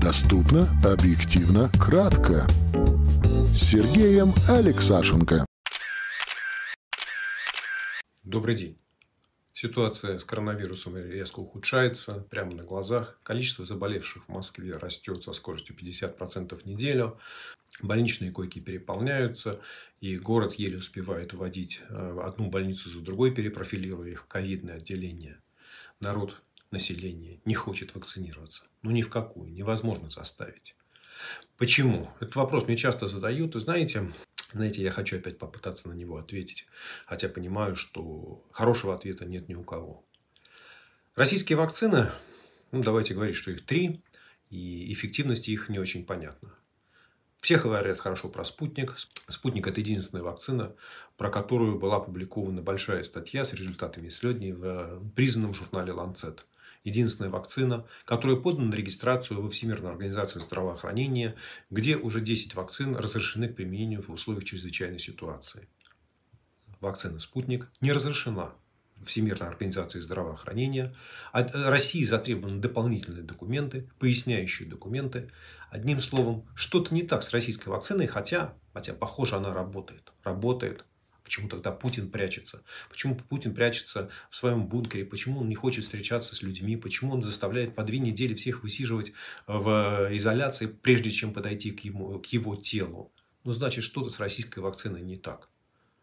Доступно, объективно, кратко. С Сергеем Алексашенко. Добрый день. Ситуация с коронавирусом резко ухудшается прямо на глазах. Количество заболевших в Москве растет со скоростью 50% в неделю. Больничные койки переполняются. И город еле успевает вводить э, одну больницу за другой, перепрофилируя их в ковидное отделение. Народ, население не хочет вакцинироваться. Ну, ни в какую. Невозможно заставить. Почему? Этот вопрос мне часто задают. И знаете, знаете, я хочу опять попытаться на него ответить, хотя понимаю, что хорошего ответа нет ни у кого. Российские вакцины, ну, давайте говорить, что их три, и эффективность их не очень понятна. Все говорят хорошо про спутник. Спутник – это единственная вакцина, про которую была опубликована большая статья с результатами исследований в признанном журнале «Ланцет» единственная вакцина, которая подана на регистрацию во Всемирную организацию здравоохранения, где уже 10 вакцин разрешены к применению в условиях чрезвычайной ситуации. Вакцина «Спутник» не разрешена Всемирной организации здравоохранения. От России затребованы дополнительные документы, поясняющие документы. Одним словом, что-то не так с российской вакциной, хотя, хотя похоже, она работает. Работает Почему тогда Путин прячется? Почему Путин прячется в своем бункере? Почему он не хочет встречаться с людьми? Почему он заставляет по две недели всех высиживать в изоляции, прежде чем подойти к, ему, к его телу? Ну, значит, что-то с российской вакциной не так.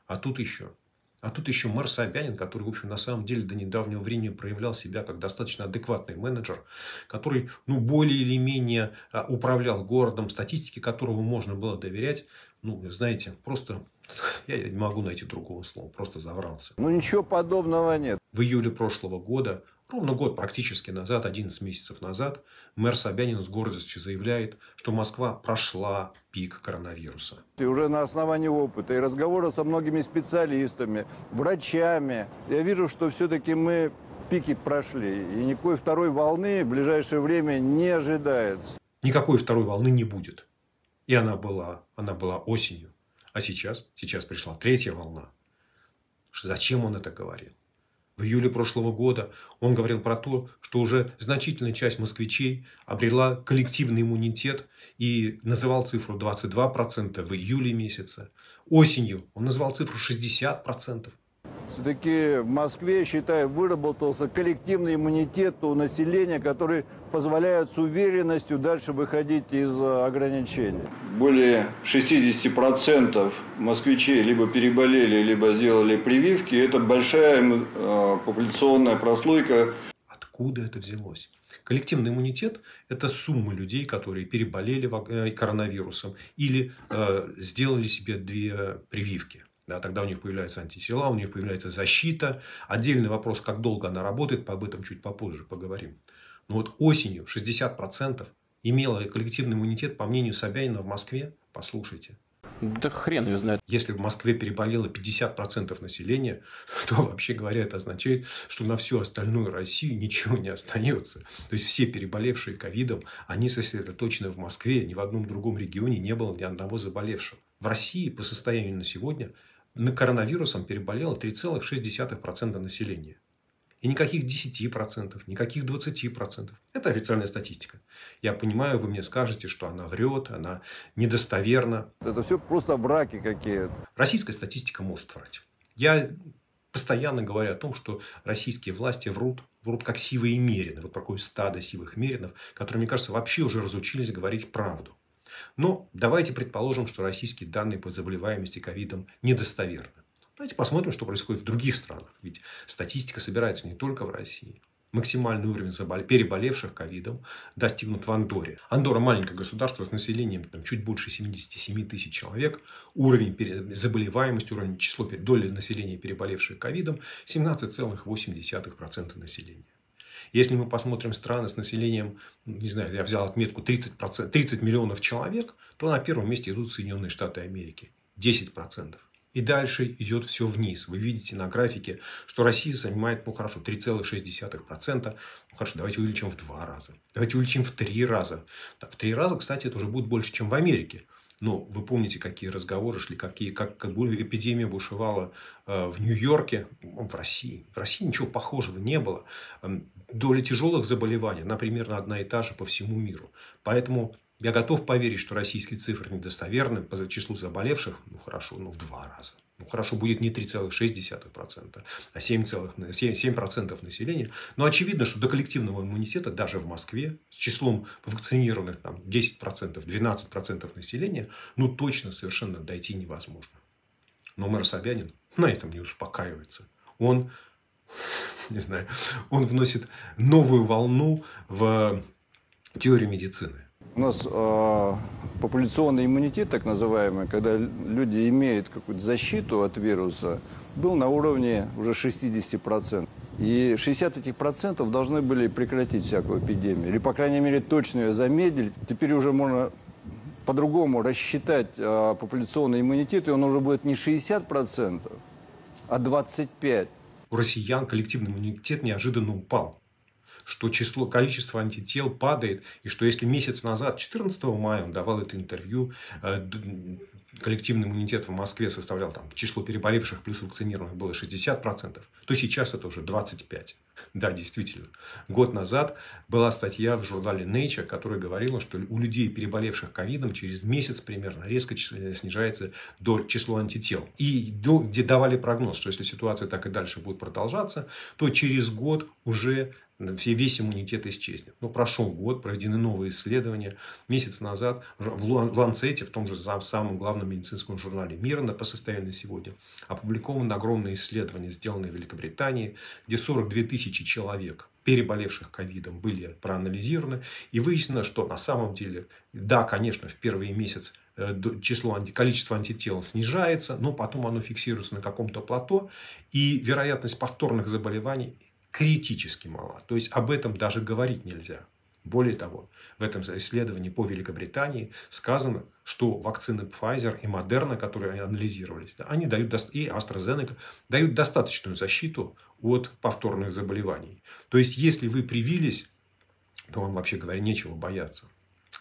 А тут еще а тут еще мэр Собянин, который, в общем, на самом деле до недавнего времени проявлял себя как достаточно адекватный менеджер, который, ну, более или менее а, управлял городом, статистике которого можно было доверять. Ну, знаете, просто я не могу найти другого слова, просто заврался. Ну, ничего подобного нет. В июле прошлого года, ровно год практически назад, 11 месяцев назад, мэр Собянин с гордостью заявляет, что Москва прошла пик коронавируса. И уже на основании опыта и разговора со многими специалистами, врачами, я вижу, что все-таки мы пики прошли. И никакой второй волны в ближайшее время не ожидается. Никакой второй волны не будет. И она была, она была осенью. А сейчас? Сейчас пришла третья волна. Зачем он это говорил? В июле прошлого года он говорил про то, что уже значительная часть москвичей обрела коллективный иммунитет и называл цифру 22% в июле месяце. Осенью он назвал цифру 60%. Все-таки в Москве, считаю, выработался коллективный иммунитет у населения, который позволяет с уверенностью дальше выходить из э, ограничений. Более 60% москвичей либо переболели, либо сделали прививки. Это большая э, популяционная прослойка. Откуда это взялось? Коллективный иммунитет – это сумма людей, которые переболели э, коронавирусом или э, сделали себе две прививки. Да, тогда у них появляются антитела, у них появляется защита. Отдельный вопрос, как долго она работает, об этом чуть попозже поговорим. Но вот осенью 60% имела коллективный иммунитет, по мнению Собянина, в Москве. Послушайте. Да хрен ее знает. Если в Москве переболело 50% населения, то, вообще говоря, это означает, что на всю остальную Россию ничего не остается. То есть, все переболевшие ковидом, они сосредоточены в Москве. Ни в одном другом регионе не было ни одного заболевшего. В России по состоянию на сегодня на коронавирусом переболело 3,6% населения. И никаких 10%, никаких 20%. Это официальная статистика. Я понимаю, вы мне скажете, что она врет, она недостоверна. Это все просто враки какие-то. Российская статистика может врать. Я постоянно говорю о том, что российские власти врут, врут как сивые мерины. Вот такое стадо сивых меринов, которые, мне кажется, вообще уже разучились говорить правду. Но давайте предположим, что российские данные по заболеваемости ковидом недостоверны. Давайте посмотрим, что происходит в других странах. Ведь статистика собирается не только в России. Максимальный уровень переболевших ковидом достигнут в Андоре. Андора маленькое государство с населением там, чуть больше 77 тысяч человек. Уровень заболеваемости, уровень число доли населения, переболевших ковидом 17,8% населения. Если мы посмотрим страны с населением, не знаю, я взял отметку 30%, 30 миллионов человек, то на первом месте идут Соединенные Штаты Америки. 10%. И дальше идет все вниз. Вы видите на графике, что Россия занимает, ну хорошо, 3,6%. Ну хорошо, давайте увеличим в два раза. Давайте увеличим в три раза. Так, в три раза, кстати, это уже будет больше, чем в Америке. Но вы помните, какие разговоры шли, какие, как, как эпидемия бушевала э, в Нью-Йорке, в России. В России ничего похожего не было. Доля тяжелых заболеваний, она примерно одна и та же по всему миру. Поэтому я готов поверить, что российские цифры недостоверны по числу заболевших, ну хорошо, ну в два раза. Ну, хорошо, будет не 3,6%, а 7%, 7, 7% населения. Но очевидно, что до коллективного иммунитета даже в Москве с числом вакцинированных там, 10%, 12% населения, ну, точно совершенно дойти невозможно. Но мэр Собянин на этом не успокаивается. Он, не знаю, он вносит новую волну в теорию медицины. У нас э, популяционный иммунитет, так называемый, когда люди имеют какую-то защиту от вируса, был на уровне уже 60%. И 60 этих процентов должны были прекратить всякую эпидемию. Или, по крайней мере, точно ее замедлить. Теперь уже можно по-другому рассчитать э, популяционный иммунитет, и он уже будет не 60%, а 25%. У россиян коллективный иммунитет неожиданно упал. Что число, количество антител падает, и что если месяц назад, 14 мая, он давал это интервью, э, коллективный иммунитет в Москве составлял там, число переболевших плюс вакцинированных было 60%, то сейчас это уже 25%. Да, действительно. Год назад была статья в журнале Nature, которая говорила, что у людей, переболевших ковидом, через месяц примерно резко снижается до число антител. И где давали прогноз, что если ситуация так и дальше будет продолжаться, то через год уже все, весь иммунитет исчезнет. Но прошел год, проведены новые исследования. Месяц назад в Ланцете, в том же самом главном медицинском журнале мира по состоянию на сегодня, опубликовано огромное исследование, сделанное в Великобритании, где 42 тысячи человек переболевших ковидом были проанализированы. И выяснено, что на самом деле, да, конечно, в первый месяц э, число, количество антител снижается, но потом оно фиксируется на каком-то плато, и вероятность повторных заболеваний критически мала. То есть об этом даже говорить нельзя. Более того, в этом исследовании по Великобритании сказано, что вакцины Pfizer и Moderna, которые они анализировались, они дают, и AstraZeneca дают достаточную защиту от повторных заболеваний. То есть, если вы привились, то вам, вообще говоря, нечего бояться.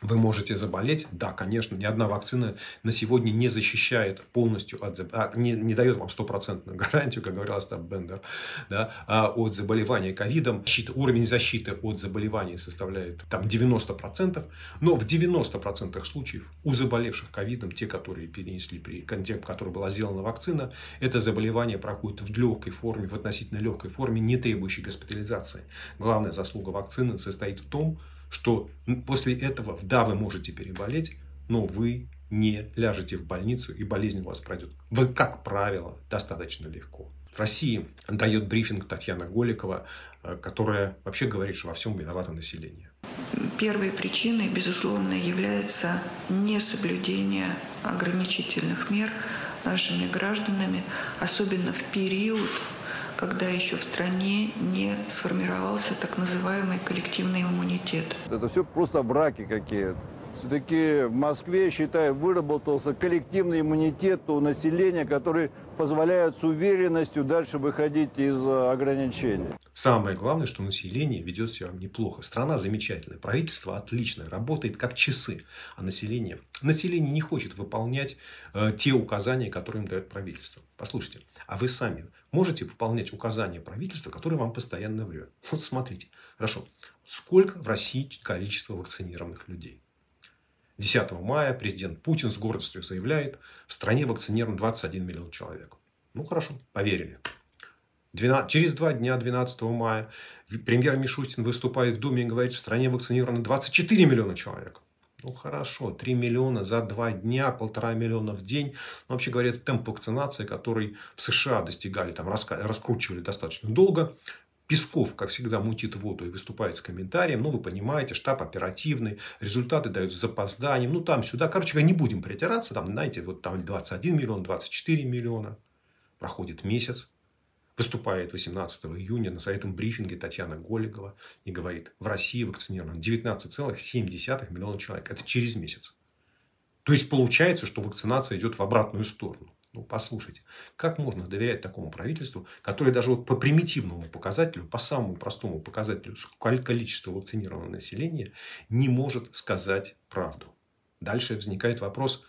Вы можете заболеть, да, конечно, ни одна вакцина на сегодня не защищает полностью от а, не, не дает вам стопроцентную гарантию, как говорил Остап Бендер, да, а от заболевания ковидом. Уровень защиты от заболеваний составляет там 90%, но в 90% случаев у заболевших ковидом, те, которые перенесли при тем, которой была сделана вакцина, это заболевание проходит в легкой форме, в относительно легкой форме, не требующей госпитализации. Главная заслуга вакцины состоит в том, что после этого, да, вы можете переболеть, но вы не ляжете в больницу и болезнь у вас пройдет. Вы, как правило, достаточно легко. В России дает брифинг Татьяна Голикова, э, которая вообще говорит, что во всем виновато население. Первой причиной, безусловно, является несоблюдение ограничительных мер нашими гражданами, особенно в период когда еще в стране не сформировался так называемый коллективный иммунитет. Это все просто враки какие-то. Все-таки в Москве, считаю, выработался коллективный иммунитет у населения, который позволяет с уверенностью дальше выходить из э, ограничений. Самое главное, что население ведет себя неплохо. Страна замечательная, правительство отличное, работает как часы. А население, население не хочет выполнять э, те указания, которые им дает правительство. Послушайте, а вы сами можете выполнять указания правительства, которое вам постоянно врет? Вот смотрите. Хорошо. Сколько в России количество вакцинированных людей? 10 мая президент Путин с гордостью заявляет, в стране вакцинирован 21 миллион человек. Ну, хорошо, поверили. 12, через два дня, 12 мая, премьер Мишустин выступает в Думе и говорит, в стране вакцинировано 24 миллиона человек. Ну, хорошо, 3 миллиона за два дня, полтора миллиона в день. Ну, вообще говоря, это темп вакцинации, который в США достигали, там, раскручивали достаточно долго. Песков, как всегда, мутит воду и выступает с комментарием. Ну, вы понимаете, штаб оперативный, результаты дают с запозданием. Ну, там, сюда. Короче, не будем притираться. Там, знаете, вот там 21 миллион, 24 миллиона. Проходит месяц. Выступает 18 июня на этом брифинге Татьяна Голикова и говорит, в России вакцинировано 19,7 миллиона человек. Это через месяц. То есть, получается, что вакцинация идет в обратную сторону. Ну, послушайте, как можно доверять такому правительству, которое даже вот по примитивному показателю, по самому простому показателю количества вакцинированного населения не может сказать правду? Дальше возникает вопрос,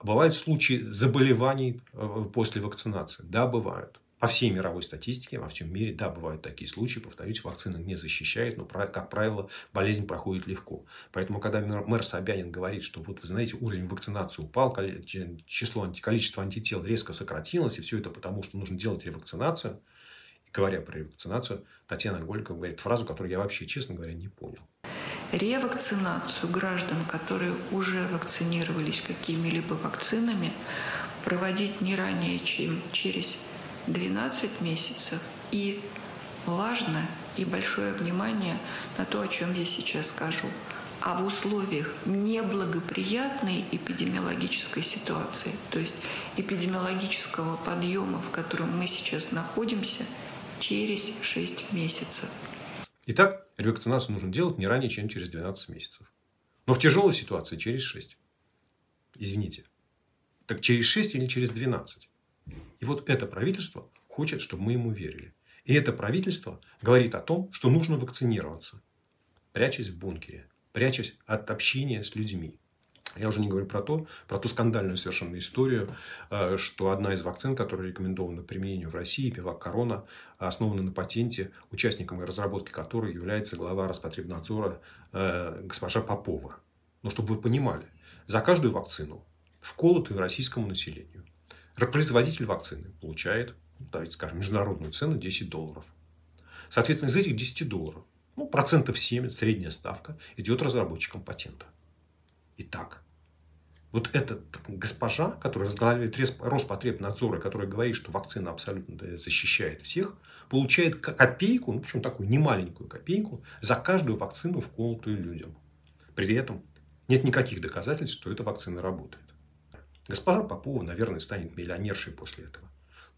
Бывают случаи заболеваний э, после вакцинации. Да, бывают. По всей мировой статистике, во всем мире, да, бывают такие случаи. Повторюсь, вакцина не защищает, но, как правило, болезнь проходит легко. Поэтому, когда мэр Собянин говорит, что вот, вы знаете, уровень вакцинации упал, число, количество антител резко сократилось, и все это потому, что нужно делать ревакцинацию, и говоря про ревакцинацию, Татьяна Голикова говорит фразу, которую я вообще, честно говоря, не понял ревакцинацию граждан, которые уже вакцинировались какими-либо вакцинами, проводить не ранее, чем через 12 месяцев. И важно и большое внимание на то, о чем я сейчас скажу. А в условиях неблагоприятной эпидемиологической ситуации, то есть эпидемиологического подъема, в котором мы сейчас находимся, через 6 месяцев. Итак, ревакцинацию нужно делать не ранее, чем через 12 месяцев. Но в тяжелой ситуации через 6. Извините. Так через 6 или через 12? И вот это правительство хочет, чтобы мы ему верили. И это правительство говорит о том, что нужно вакцинироваться, прячась в бункере, прячась от общения с людьми. Я уже не говорю про то, про ту скандальную совершенно историю, э, что одна из вакцин, которая рекомендована применению в России, пивак Корона, основана на патенте, участником разработки которой является глава Роспотребнадзора э, госпожа Попова. Но чтобы вы понимали, за каждую вакцину, вколотую российскому населению, производитель вакцины получает, давайте скажем, международную цену 10 долларов. Соответственно, из этих 10 долларов, ну, процентов 7, средняя ставка, идет разработчикам патента. Итак, вот эта госпожа, которая возглавляет Роспотребнадзор, которая говорит, что вакцина абсолютно защищает всех, получает копейку, ну, причем такую немаленькую копейку, за каждую вакцину, вколотую людям. При этом нет никаких доказательств, что эта вакцина работает. Госпожа Попова, наверное, станет миллионершей после этого.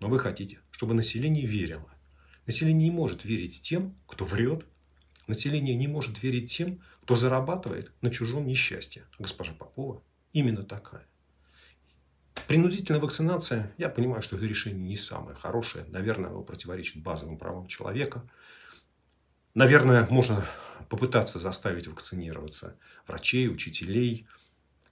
Но вы хотите, чтобы население верило. Население не может верить тем, кто врет. Население не может верить тем, кто зарабатывает на чужом несчастье. Госпожа Попова именно такая. Принудительная вакцинация, я понимаю, что это решение не самое хорошее. Наверное, оно противоречит базовым правам человека. Наверное, можно попытаться заставить вакцинироваться врачей, учителей,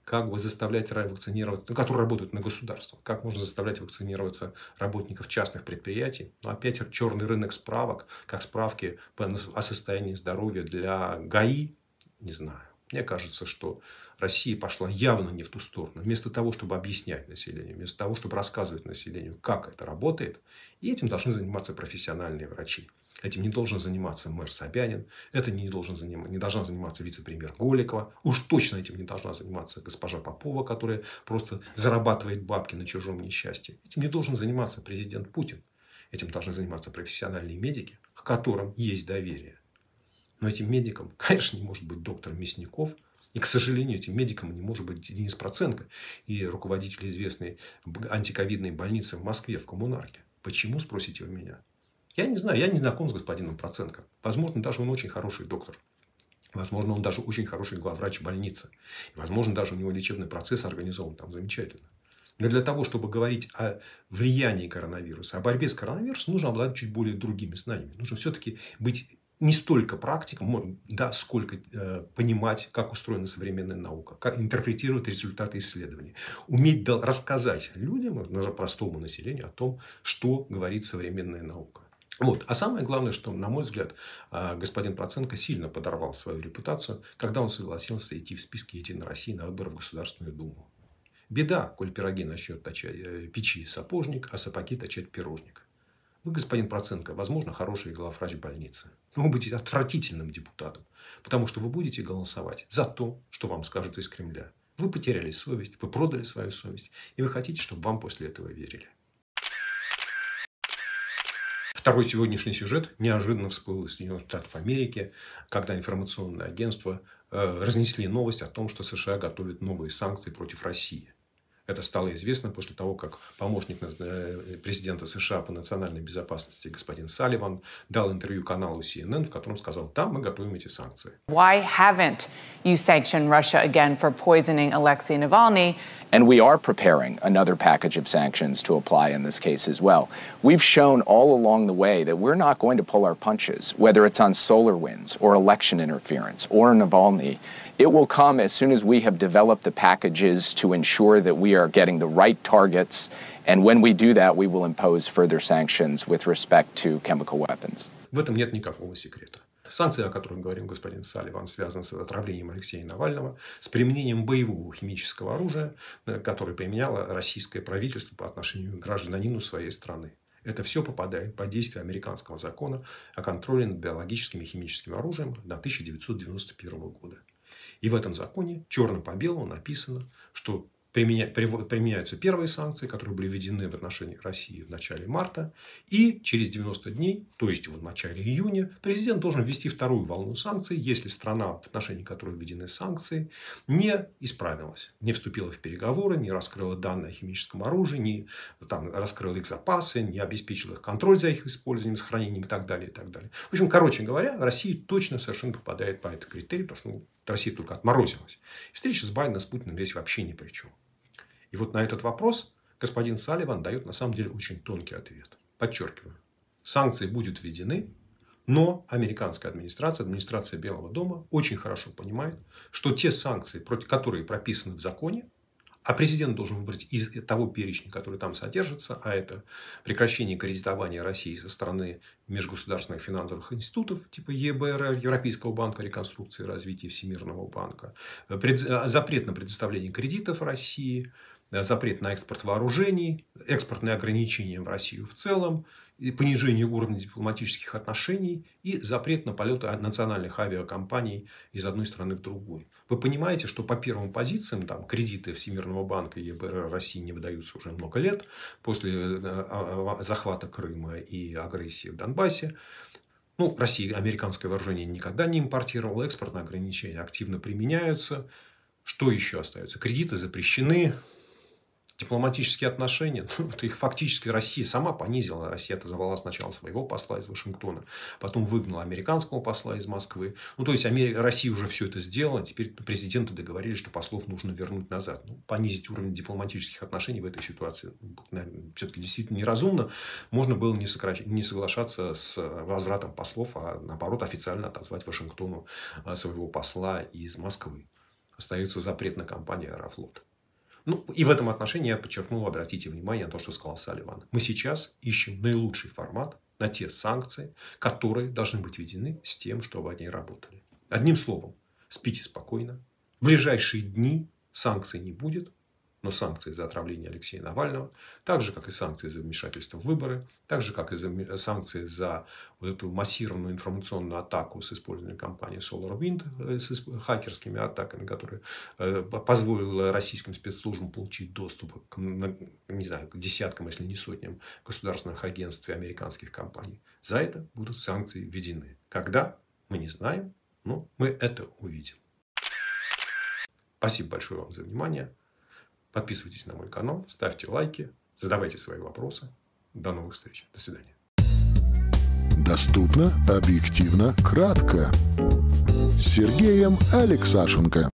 как бы заставлять вакцинироваться, ну, которые работают на государство, как можно заставлять вакцинироваться работников частных предприятий. Но опять черный рынок справок, как справки о состоянии здоровья для ГАИ, не знаю. Мне кажется, что Россия пошла явно не в ту сторону. Вместо того, чтобы объяснять населению, вместо того, чтобы рассказывать населению, как это работает, и этим должны заниматься профессиональные врачи. Этим не должен заниматься мэр Собянин, это не, должен заним... не должна заниматься вице-премьер Голикова, уж точно этим не должна заниматься госпожа Попова, которая просто зарабатывает бабки на чужом несчастье. Этим не должен заниматься президент Путин. Этим должны заниматься профессиональные медики, к которым есть доверие. Но этим медиком, конечно, не может быть доктор Мясников. И, к сожалению, этим медиком не может быть Денис Проценко и руководитель известной антиковидной больницы в Москве, в Коммунарке. Почему, спросите вы меня? Я не знаю, я не знаком с господином Проценко. Возможно, даже он очень хороший доктор. Возможно, он даже очень хороший главврач больницы. Возможно, даже у него лечебный процесс организован там замечательно. Но для того, чтобы говорить о влиянии коронавируса, о борьбе с коронавирусом, нужно обладать чуть более другими знаниями. Нужно все-таки быть не столько практиком, да, сколько э, понимать, как устроена современная наука, как интерпретировать результаты исследований, уметь рассказать людям, простому населению о том, что говорит современная наука. Вот. А самое главное, что, на мой взгляд, э, господин Проценко сильно подорвал свою репутацию, когда он согласился идти в списке «Единой России» на выборы в Государственную Думу. Беда, коль пироги начнет точать, э, печи сапожник, а сапоги точать пирожник. Вы, господин Проценко, возможно, хороший главврач больницы. Но вы будете отвратительным депутатом. Потому что вы будете голосовать за то, что вам скажут из Кремля. Вы потеряли совесть, вы продали свою совесть. И вы хотите, чтобы вам после этого верили. Второй сегодняшний сюжет неожиданно всплыл из Соединенных Штатов Америки, когда информационное агентство э, разнесли новость о том, что США готовят новые санкции против России. Это стало известно после того, как помощник э, президента США по национальной безопасности господин Салливан дал интервью каналу CNN, в котором сказал, там мы готовим эти санкции. Why haven't you sanction Russia again for poisoning Alexei Navalny. And we are preparing another package of sanctions to apply in this case as well. We've shown all along the way that we're not going to pull our punches, whether it's on solar winds or election interference or Navalny. It will come as soon as we have developed the packages to ensure that we are getting the right targets. And when we do that, we will impose further sanctions with respect to chemical weapons. В этом нет никакого секрета. Санкции, о которых говорил господин Салливан, связаны с отравлением Алексея Навального, с применением боевого химического оружия, э, которое применяло российское правительство по отношению к гражданину своей страны. Это все попадает под действие американского закона о контроле над биологическим и химическим оружием до 1991 года. И в этом законе черно по белому написано, что применяются первые санкции, которые были введены в отношении России в начале марта. И через 90 дней, то есть в начале июня, президент должен ввести вторую волну санкций, если страна, в отношении которой введены санкции, не исправилась, не вступила в переговоры, не раскрыла данные о химическом оружии, не там, раскрыла их запасы, не обеспечила их контроль за их использованием, сохранением и так далее. И так далее. В общем, короче говоря, Россия точно совершенно попадает по этому критерию, потому что ну, Россия только отморозилась. Встреча с Байденом, с Путиным здесь вообще ни при чем. И вот на этот вопрос господин Салливан дает на самом деле очень тонкий ответ. Подчеркиваю, санкции будут введены, но американская администрация, администрация Белого дома очень хорошо понимает, что те санкции, которые прописаны в законе, а президент должен выбрать из того перечня, который там содержится, а это прекращение кредитования России со стороны межгосударственных финансовых институтов, типа ЕБР, Европейского банка реконструкции и развития Всемирного банка, запрет на предоставление кредитов России, запрет на экспорт вооружений, экспортные ограничения в Россию в целом, понижение уровня дипломатических отношений и запрет на полеты национальных авиакомпаний из одной страны в другую. Вы понимаете, что по первым позициям там, кредиты Всемирного банка и ЕБР России не выдаются уже много лет после э, а, а, захвата Крыма и агрессии в Донбассе. Ну, Россия американское вооружение никогда не импортировала, экспортные ограничения активно применяются. Что еще остается? Кредиты запрещены, дипломатические отношения, ну, вот их фактически Россия сама понизила. Россия отозвала сначала своего посла из Вашингтона, потом выгнала американского посла из Москвы. Ну, то есть, Россия уже все это сделала. Теперь президенты договорились, что послов нужно вернуть назад. Ну, понизить уровень дипломатических отношений в этой ситуации все-таки действительно неразумно. Можно было не, сокращ... не соглашаться с возвратом послов, а наоборот официально отозвать Вашингтону а, своего посла из Москвы. Остается запрет на компанию «Аэрофлот». Ну, и в этом отношении я подчеркнул, обратите внимание на то, что сказал Салливан. Мы сейчас ищем наилучший формат на те санкции, которые должны быть введены с тем, чтобы они работали. Одним словом, спите спокойно. В ближайшие дни санкций не будет но санкции за отравление Алексея Навального, так же, как и санкции за вмешательство в выборы, так же, как и за санкции за вот эту массированную информационную атаку с использованием компании SolarWind, э, с хакерскими атаками, которые э, позволила российским спецслужбам получить доступ к, не знаю, к десяткам, если не сотням государственных агентств и американских компаний. За это будут санкции введены. Когда? Мы не знаем, но мы это увидим. Спасибо большое вам за внимание. Подписывайтесь на мой канал, ставьте лайки, задавайте свои вопросы. До новых встреч. До свидания. Доступно, объективно, кратко. Сергеем Алексашенко.